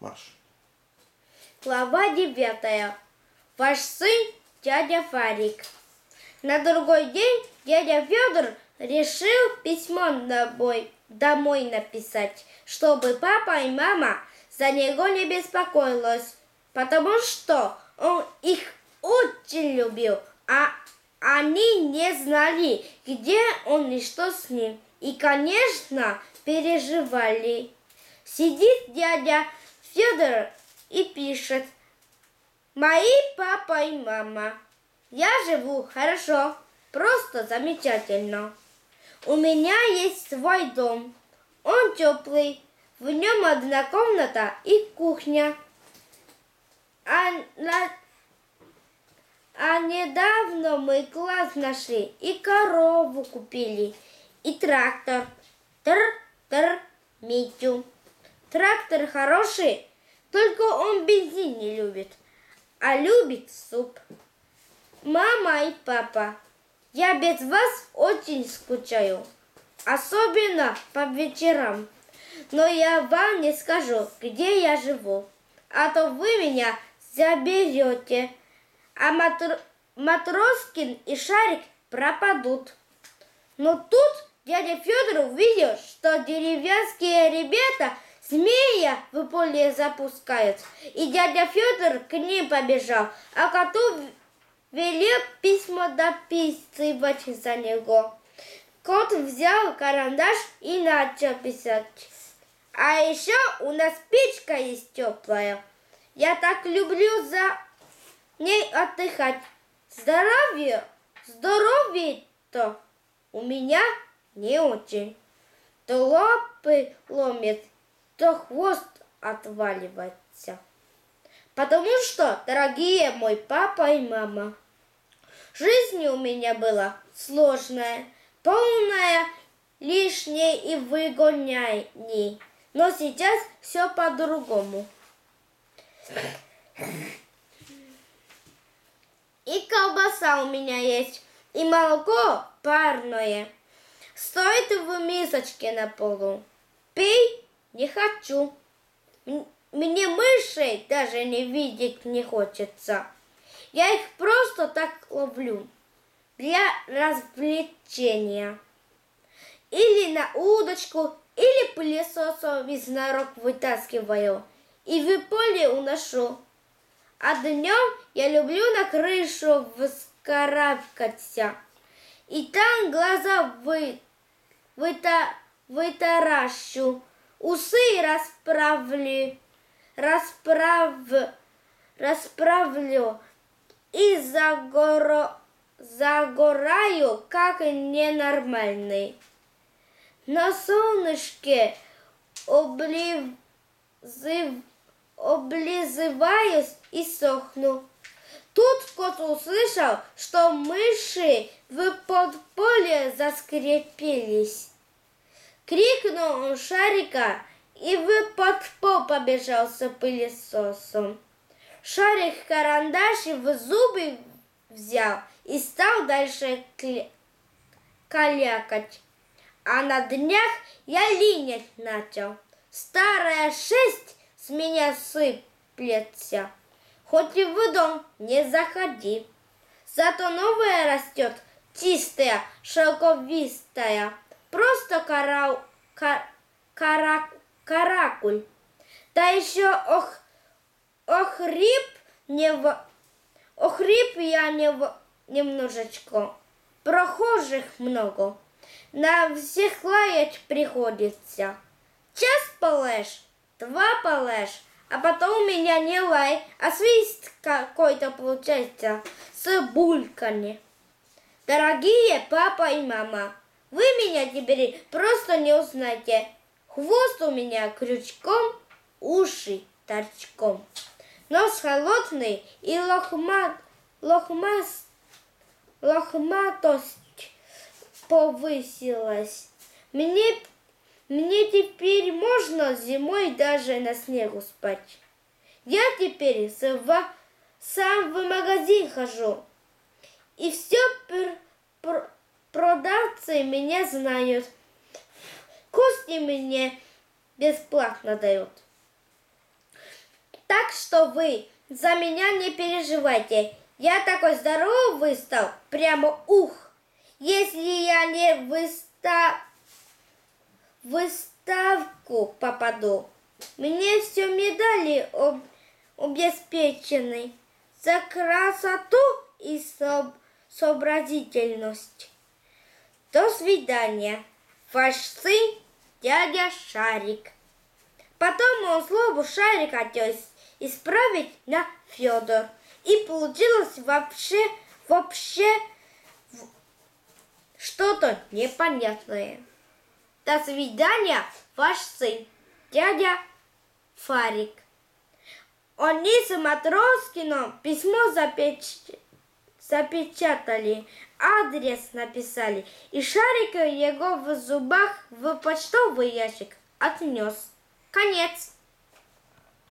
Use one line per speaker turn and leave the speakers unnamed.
Марш.
Глава девятая. Ваш сын дядя Фарик. На другой день дядя Федор решил письмо домой, домой написать, чтобы папа и мама за него не беспокоилась, потому что он их очень любил, а они не знали, где он и что с ним. И, конечно, переживали. Сидит дядя Федор и пишет. Мои папа и мама. Я живу хорошо, просто замечательно. У меня есть свой дом. Он теплый. В нем одна комната и кухня. А, на... а недавно мы класс нашли и корову купили, и трактор. Тр-тр, Митю. Трактор хороший, только он бензин не любит, а любит суп. Мама и папа, я без вас очень скучаю, особенно по вечерам. Но я вам не скажу, где я живу, а то вы меня заберете, а Матр... Матроскин и Шарик пропадут. Но тут дядя Федор увидел, что деревенские ребята – Змея в поле запускают. И дядя Федор к ним побежал, а коту велел письмо дописывать за него. Кот взял карандаш и начал писать. А еще у нас печка есть теплая. Я так люблю за ней отдыхать. Здоровье, здоровье-то у меня не очень. То лапы ломит, то хвост отваливается. Потому что, дорогие мой папа и мама, жизнь у меня была сложная, полная лишней и выгоняний. Но сейчас все по-другому. И колбаса у меня есть, и молоко парное. Стоит в мисочке на полу. Пей не хочу. Мне мышей даже не видеть не хочется. Я их просто так ловлю для развлечения. Или на удочку, или пылесосом из норок вытаскиваю и в поле уношу. А днем я люблю на крышу вскарабкаться. И там глаза вы, выта, вытаращу усы расправлю, расправ, расправлю и загоро, загораю, как ненормальный. На солнышке облизыв, облизываюсь и сохну. Тут кот услышал, что мыши в подполе заскрепились. Крикнул шарика и в подпол побежал с пылесосом. Шарик карандаш в зубы взял и стал дальше калякать. А на днях я линять начал. Старая шесть с меня сыплется. Хоть и в дом не заходи. Зато новая растет, чистая, шелковистая просто карау, кар, кара, каракуль. Да еще ох, охрип, не в, охрип я не в, немножечко. Прохожих много. На всех лаять приходится. Час полежь, два полежь, а потом у меня не лай, а свист какой-то получается с бульками. Дорогие папа и мама, вы меня теперь просто не узнаете. Хвост у меня крючком, уши торчком. Нос холодный и лохмат, лохмас, лохматость повысилась. Мне, мне теперь можно зимой даже на снегу спать. Я теперь сам в магазин хожу. И все пр, пр, Продавцы меня знают. Кости мне бесплатно дают. Так что вы за меня не переживайте. Я такой здоровый стал, прямо ух. Если я не выста... выставку попаду, мне все медали об... обеспечены за красоту и соб... сообразительность. До свидания. Ваш сын, дядя Шарик. Потом он злобу Шарик хотел исправить на Федор. И получилось вообще, вообще что-то непонятное. До свидания, ваш сын, дядя Фарик. Они с Матроскиным письмо запеч... запечатали, адрес написали, и Шарик его в зубах в почтовый ящик отнес. Конец.